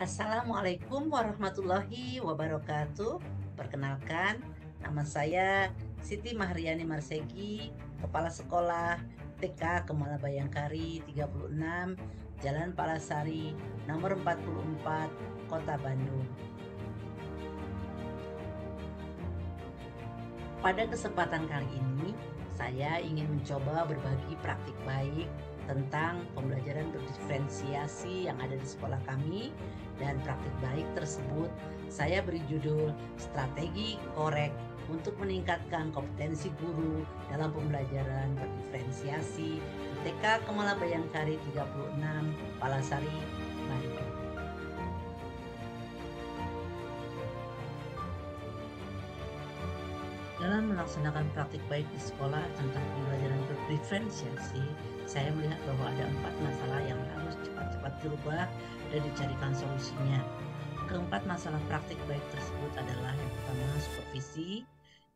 Assalamualaikum warahmatullahi wabarakatuh. Perkenalkan, nama saya Siti Mahriani Marsegi, Kepala Sekolah TK Kemala Bayangkari 36, Jalan Palasari, nomor 44, Kota Bandung. Pada kesempatan kali ini, saya ingin mencoba berbagi praktik baik tentang pembelajaran berdiferensiasi yang ada di sekolah kami dan praktik baik tersebut saya beri judul Strategi Korek untuk meningkatkan kompetensi guru dalam pembelajaran berdiferensiasi di TK Kemala Bayangkari 36 Palasari, Bandung. Dalam melaksanakan praktik baik di sekolah tentang pembelajaran berdiferensiasi, saya melihat bahwa ada empat masalah yang harus cepat-cepat dirubah dan dicarikan solusinya. Keempat masalah praktik baik tersebut adalah yang pertama supervisi,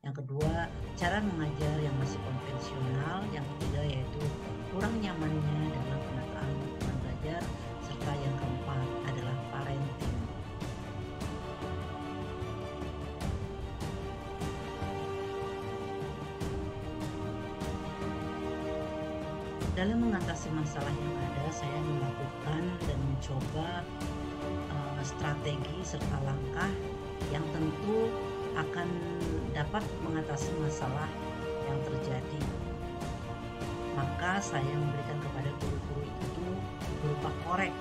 yang kedua cara mengajar yang masih konvensional, yang ketiga yaitu kurang nyamannya dalam Dalam mengatasi masalah yang ada, saya melakukan dan mencoba uh, strategi serta langkah yang tentu akan dapat mengatasi masalah yang terjadi. Maka saya memberikan kepada guru-guru itu berupa korek.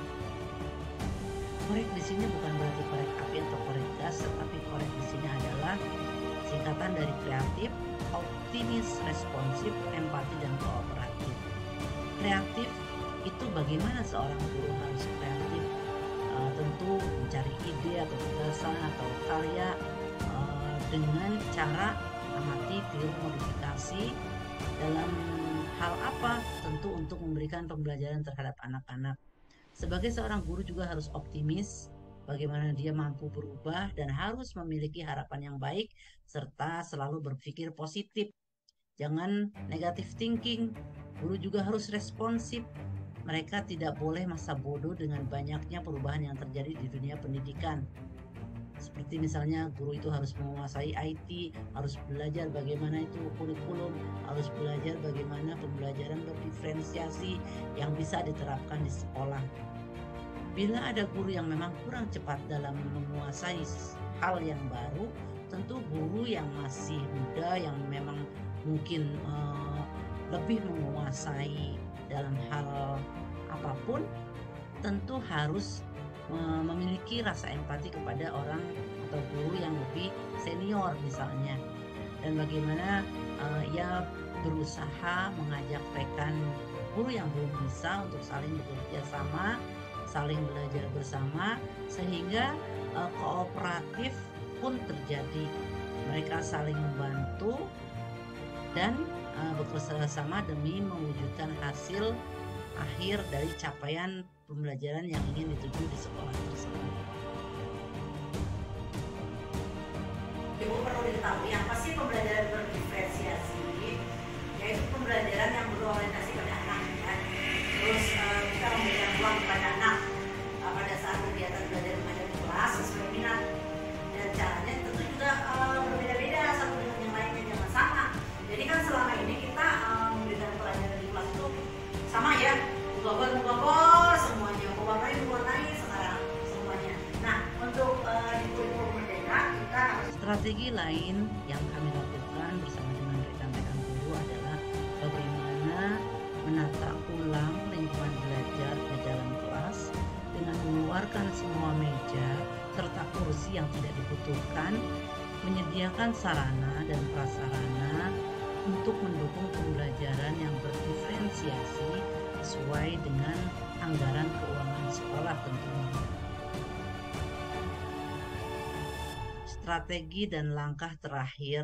Korek di sini bukan berarti korek api atau korek gas, tetapi korek di sini adalah singkatan dari kreatif, optimis, responsif, empati, dan kooperatif kreatif itu bagaimana seorang guru harus kreatif? Uh, tentu mencari ide atau gagasan atau karya uh, dengan cara amati tiru modifikasi dalam hal apa? Tentu untuk memberikan pembelajaran terhadap anak-anak. Sebagai seorang guru juga harus optimis bagaimana dia mampu berubah dan harus memiliki harapan yang baik serta selalu berpikir positif jangan negatif thinking Guru juga harus responsif. Mereka tidak boleh masa bodoh dengan banyaknya perubahan yang terjadi di dunia pendidikan. Seperti misalnya guru itu harus menguasai IT, harus belajar bagaimana itu kurikulum, harus belajar bagaimana pembelajaran berdiferensiasi yang bisa diterapkan di sekolah. Bila ada guru yang memang kurang cepat dalam menguasai hal yang baru, tentu guru yang masih muda yang memang mungkin uh, lebih menguasai dalam hal apa pun tentu harus memiliki rasa empati kepada orang atau guru yang lebih senior misalnya. Dan bagaimana uh, ia berusaha mengajak rekan guru yang belum bisa untuk saling bekerja sama saling belajar bersama sehingga uh, kooperatif pun terjadi. Mereka saling membantu dan uh, bekerja sama demi mewujudkan hasil akhir dari capaian pembelajaran yang ingin dituju di sekolah tersebut. Ibu perlu diketahui apa sih pembelajaran berdiferensiasi? Yaitu pembelajaran yang berorientasi pada anak ya. Terus uh, kita memberikan ruang kepada anak Strategi lain yang kami lakukan bersama dengan rekan-rekan guru adalah bagaimana menata ulang lingkungan belajar di dalam kelas dengan mengeluarkan semua meja serta kursi yang tidak dibutuhkan, menyediakan sarana dan prasarana untuk mendukung pembelajaran yang berdiferensiasi sesuai dengan anggaran keuangan sekolah tentunya. Strategi dan langkah terakhir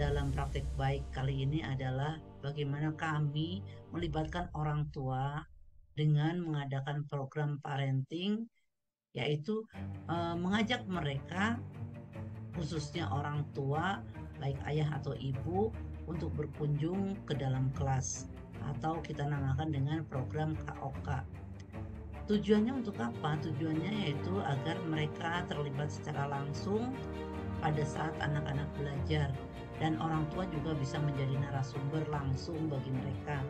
dalam praktik baik kali ini adalah bagaimana kami melibatkan orang tua dengan mengadakan program parenting yaitu eh, mengajak mereka khususnya orang tua baik ayah atau ibu untuk berkunjung ke dalam kelas atau kita namakan dengan program KOK. Tujuannya untuk apa? Tujuannya yaitu agar mereka terlibat secara langsung pada saat anak-anak belajar dan orang tua juga bisa menjadi narasumber langsung bagi mereka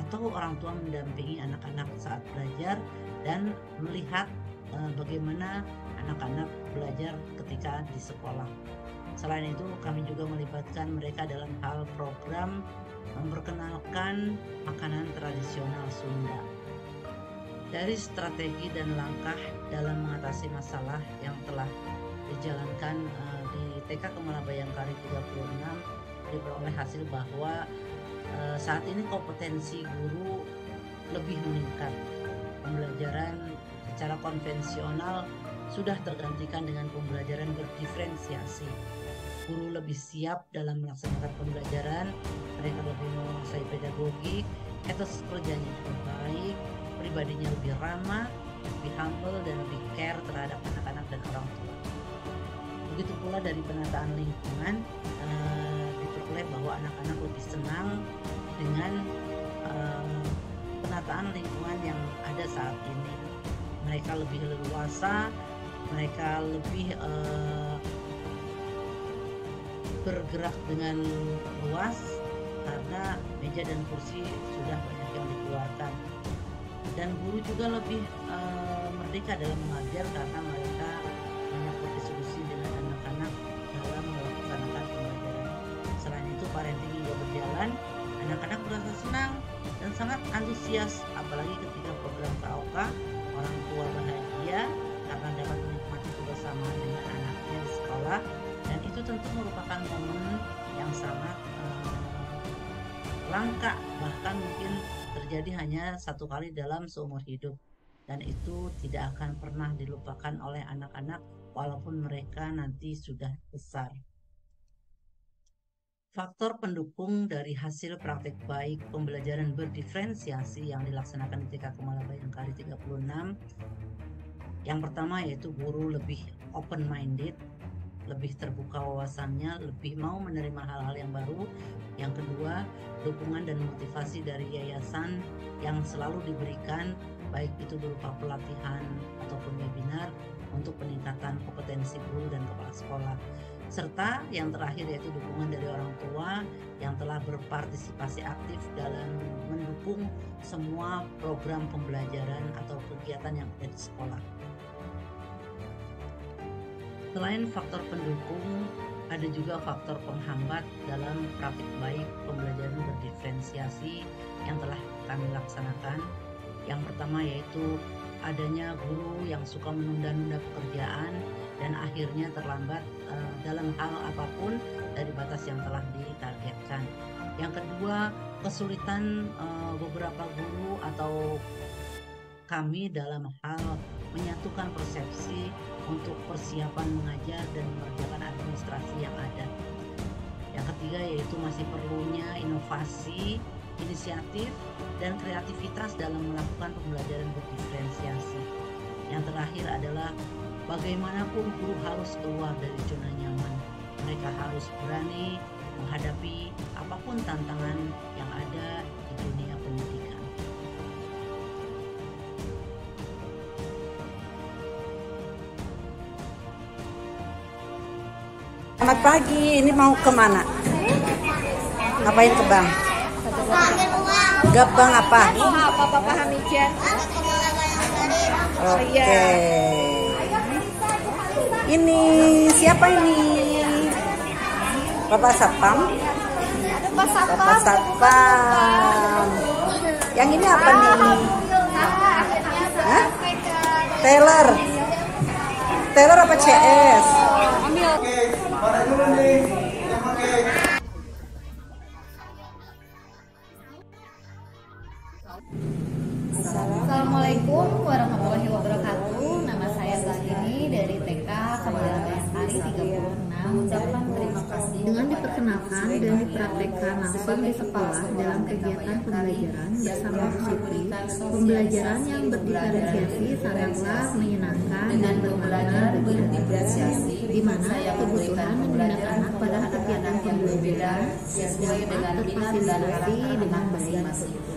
atau orang tua mendampingi anak-anak saat belajar dan melihat uh, bagaimana anak-anak belajar ketika di sekolah. Selain itu, kami juga melibatkan mereka dalam hal program memperkenalkan makanan tradisional Sunda. Dari strategi dan langkah dalam mengatasi masalah yang telah dijalankan uh, di TK Kemala Bayangkari 36 diperoleh hasil bahwa uh, saat ini kompetensi guru lebih meningkat. Pembelajaran secara konvensional sudah tergantikan dengan pembelajaran berdiferensiasi. Guru lebih siap dalam melaksanakan pembelajaran, mereka lebih menguasai pedagogi, etos kerjanya juga baik, pribadinya lebih ramah, lebih humble dan lebih care terhadap anak-anak dan orang tua. Begitu pula dari penataan lingkungan, uh, diperoleh bahwa anak-anak lebih senang dengan uh, penataan lingkungan yang ada saat ini. Mereka lebih leluasa, mereka lebih uh, bergerak dengan luas karena meja dan kursi sudah banyak yang dikeluarkan dan guru juga lebih uh, merdeka dalam mengajar karena mereka banyak berdiskusi dengan anak-anak dalam melaksanakan pembelajaran. Selain itu parenting juga berjalan, anak-anak merasa senang dan sangat antusias apalagi ketika program KOK orang tua bahagia karena dapat menikmati kebersamaan dengan anaknya di sekolah dan itu tentu merupakan momen yang sangat uh, langka bahkan mungkin terjadi hanya satu kali dalam seumur hidup dan itu tidak akan pernah dilupakan oleh anak-anak walaupun mereka nanti sudah besar. Faktor pendukung dari hasil praktek baik pembelajaran berdiferensiasi yang dilaksanakan di TK Kemala Bayangkari 36 yang pertama yaitu guru lebih open minded lebih terbuka wawasannya, lebih mau menerima hal-hal yang baru. Yang kedua, dukungan dan motivasi dari yayasan yang selalu diberikan baik itu berupa pelatihan ataupun webinar untuk peningkatan kompetensi guru dan kepala sekolah. Serta yang terakhir yaitu dukungan dari orang tua yang telah berpartisipasi aktif dalam mendukung semua program pembelajaran atau kegiatan yang ada di sekolah. Selain faktor pendukung, ada juga faktor penghambat dalam praktik baik pembelajaran berdiferensiasi yang telah kami laksanakan. Yang pertama yaitu adanya guru yang suka menunda-nunda pekerjaan dan akhirnya terlambat uh, dalam hal apa pun dari batas yang telah ditargetkan. Yang kedua, kesulitan uh, beberapa guru atau kami dalam hal menyatukan persepsi untuk persiapan mengajar dan mengerjakan administrasi yang ada. Yang ketiga yaitu masih perlunya inovasi, inisiatif, dan kreativitas dalam melakukan pembelajaran berdiferensiasi. Yang terakhir adalah bagaimanapun guru harus keluar dari zona nyaman. Mereka harus berani menghadapi apa pun tantangan yang ada Selamat pagi, ini mau ke mana? Ngapain ke bank? Gak bank apa? Apa Papa Hamijan? Oke. Ini siapa ini? Bapak Satpam? Bapak Satpam. Yang ini apa nih? Hah? Taylor. Taylor apa CS? Assalamualaikum langsung di sekolah dalam kegiatan pembelajaran bersama Siti, pembelajaran yang berdiferensiasi sangatlah menyenangkan dan bermakna bagi di mana kebutuhan meminat anak pada kegiatan pembelajaran dan terfasilitasi dengan baik.